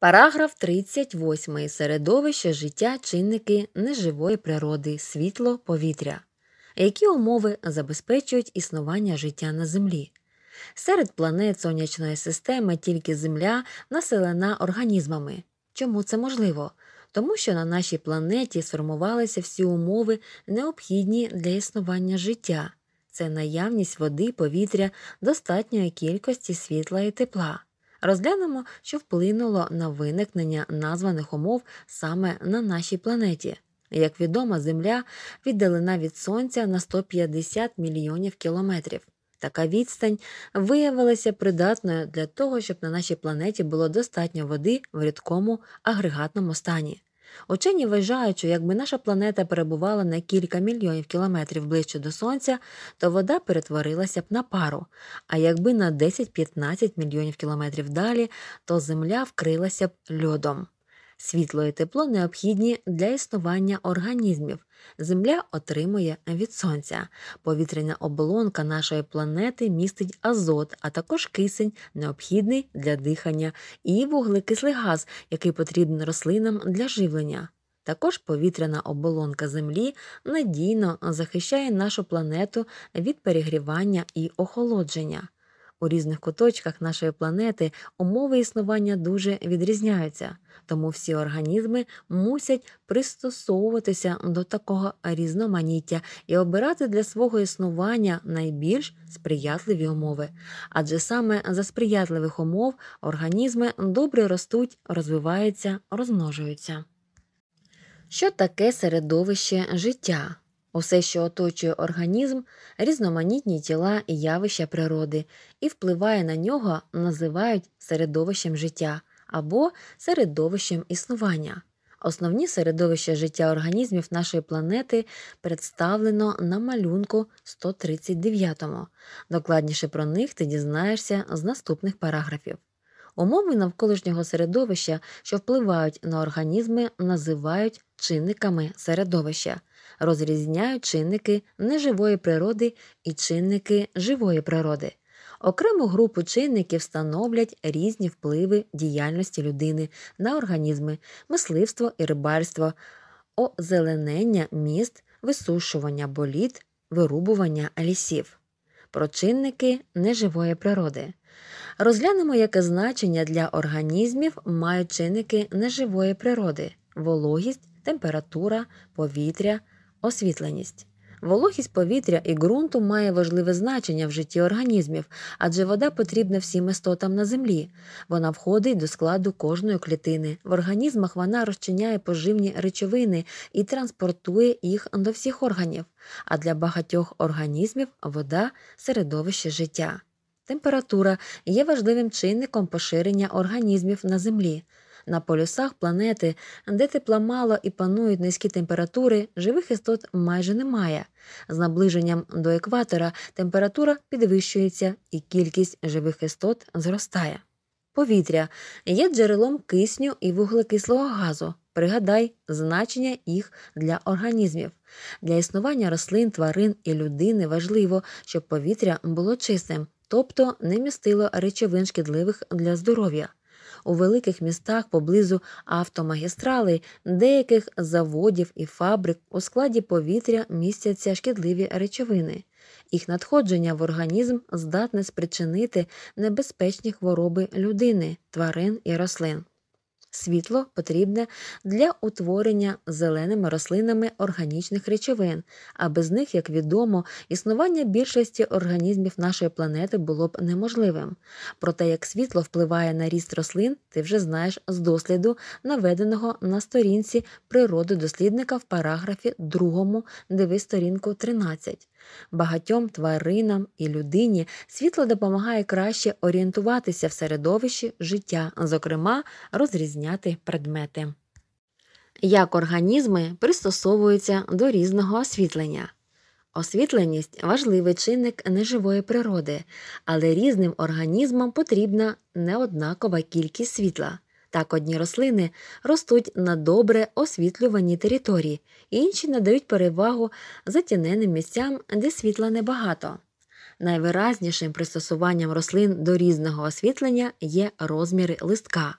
Параграф 38. Середовище життя чинники неживої природи, світло, повітря. Які умови забезпечують існування життя на Землі? Серед планет сонячної системи тільки Земля населена організмами. Чому це можливо? Тому що на нашій планеті сформувалися всі умови, необхідні для існування життя це наявність води, повітря, достатньої кількості світла і тепла. Розглянемо, що вплинуло на виникнення названих умов саме на нашій планеті. Як відомо, Земля віддалена від Сонця на 150 мільйонів кілометрів. Така відстань виявилася придатною для того, щоб на нашій планеті було достатньо води в рідкому агрегатному стані. Учені вважають, що якби наша планета перебувала на кілька мільйонів кілометрів ближче до Сонця, то вода перетворилася б на пару, а якби на 10-15 мільйонів кілометрів далі, то Земля вкрилася б льодом. Світло і тепло необхідні для існування організмів. Земля отримує від сонця. Повітряна оболонка нашої планети містить азот, а також кисень, необхідний для дихання, і вуглекислий газ, який потрібен рослинам для живлення. Також повітряна оболонка Землі надійно захищає нашу планету від перегрівання і охолодження. У різних куточках нашої планети умови існування дуже відрізняються, тому всі організми мусять пристосовуватися до такого різноманіття і обирати для свого існування найбільш сприятливі умови, адже саме за сприятливих умов організми добре ростуть, розвиваються, розмножуються. Що таке середовище життя? Усе, що оточує організм, різноманітні тіла і явища природи, і впливає на нього, називають середовищем життя або середовищем існування. Основні середовища життя організмів нашої планети представлено на малюнку 139. Докладніше про них ти дізнаєшся з наступних параграфів. Умови навколишнього середовища, що впливають на організми, називають чинниками середовища розрізняють чинники неживої природи і чинники живої природи. Окрему групу чинників становлять різні впливи діяльності людини на організми, мисливство і рибальство, озеленення міст, висушування боліт, вирубування лісів. Про чинники неживої природи. Розглянемо, яке значення для організмів мають чинники неживої природи вологість, температура, повітря, освітленість. Вологість повітря і ґрунту має важливе значення в житті організмів, адже вода потрібна всім істотам на землі. Вона входить до складу кожної клітини. В організмах вона розчиняє поживні речовини і транспортує їх до всіх органів. А для багатьох організмів вода середовище життя. Температура є важливим чинником поширення організмів на землі. На полюсах планети, де тепла мало і панують низькі температури, живих істот майже немає. З наближенням до екватора температура підвищується і кількість живих істот зростає. Повітря є джерелом кисню і вуглекислого газу. Пригадай значення їх для організмів. Для існування рослин, тварин і людини важливо, щоб повітря було чистим, тобто не містило речовин шкідливих для здоров'я у великих містах поблизу автомагістралей, деяких заводів і фабрик у складі повітря містяться шкідливі речовини. Їх надходження в організм здатне спричинити небезпечні хвороби людини, тварин і рослин. Світло потрібне для утворення зеленими рослинами органічних речовин, а без них, як відомо, існування більшості організмів нашої планети було б неможливим. Про те, як світло впливає на ріст рослин, ти вже знаєш з досліду, наведеного на сторінці природодослідника в параграфі 2, дивись сторінку 13. Багатьом тваринам і людині світло допомагає краще орієнтуватися в середовищі життя, зокрема, розрізняти предмети. Як організми пристосовуються до різного освітлення. Освітленість важливий чинник неживої природи, але різним організмам потрібна неоднакова кількість світла. Так одні рослини ростуть на добре освітлюваній території, інші надають перевагу затіненим місцям, де світла небагато. Найвиразнішим пристосуванням рослин до різного освітлення є розміри листка.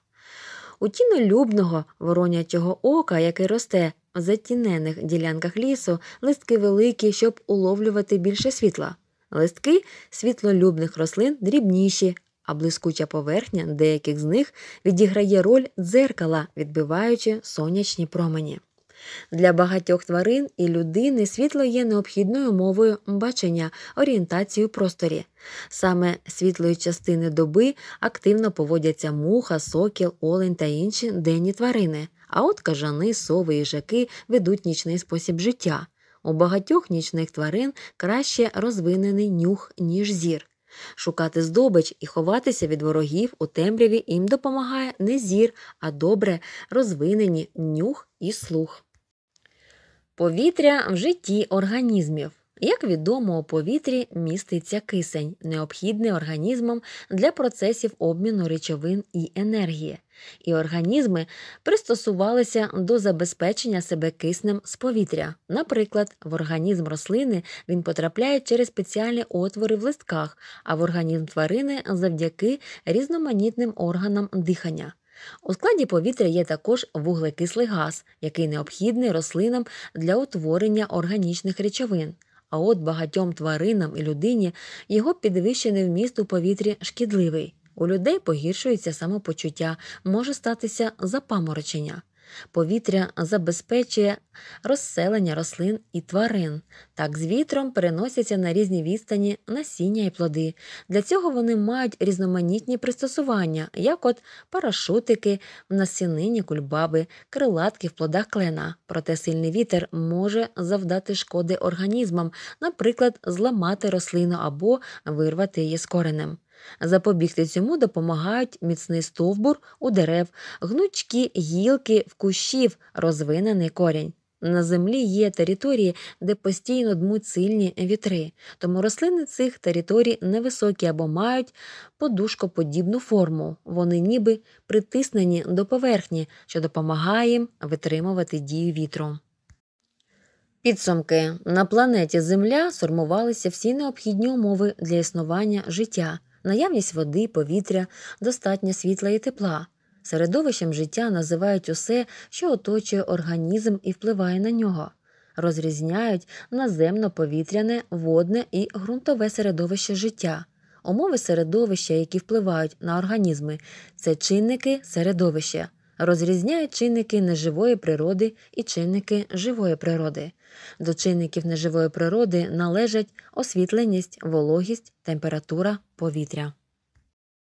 У тінолюбного воронячого ока, яке росте в затінених ділянках лісу, листки великі, щоб уловлювати більше світла. Листки світлолюбних рослин дрібніші, а блискуча поверхня деяких з них відіграє роль дзеркала, відбиваючи сонячні промені. Для багатьох тварин і людини світло є необхідною мовою бачення, орієнтації у просторі. Саме світлої частини доби активно поводяться муха, сокіл, олень та інші денні тварини, а от кажани, сови і жаки ведуть нічний спосіб життя. У багатьох нічних тварин краще розвинений нюх, ніж зір. Шукати здобич і ховатися від ворогів у темряві їм допомагає не зір, а добре розвинені нюх і слух. Повітря в житті організмів. Як відомо, у повітрі міститься кисень, необхідний організмом для процесів обміну речовин і енергії, і організми пристосувалися до забезпечення себе киснем з повітря. Наприклад, в організм рослини він потрапляє через спеціальні отвори в листках, а в організм тварини завдяки різноманітним органам дихання. У складі повітря є також вуглекислий газ, який необхідний рослинам для утворення органічних речовин. А от багатьом тваринам і людині його підвищений вміст у повітрі шкідливий. У людей погіршується самопочуття, може статися запаморочення. Повітря забезпечує розселення рослин і тварин. Так з вітром переносяться на різні відстані насіння і плоди. Для цього вони мають різноманітні пристосування, як от парашутики в насінині кульбаби, крилатки в плодах клена. Проте сильний вітер може завдати шкоди організмам, наприклад, зламати рослину або вирвати її з коренем. Запобігти цьому допомагають міцний стовбур у дерев, гнучкі гілки в кущів, розвинений корінь. На землі є території, де постійно дмуть сильні вітри, тому рослини цих територій невисокі або мають подушкоподібну форму. Вони ніби притиснені до поверхні, що допомагає їм витримувати дію вітру. Підсумки на планеті Земля сформувалися всі необхідні умови для існування життя наявність води, повітря, достатньо світла і тепла. Середовищем життя називають усе, що оточує організм і впливає на нього, розрізняють наземно-повітряне, водне і ґрунтове середовище життя. Умови середовища, які впливають на організми, це чинники середовища, розрізняють чинники неживої природи і чинники живої природи. До чинників неживої природи належать освітленість, вологість, температура повітря.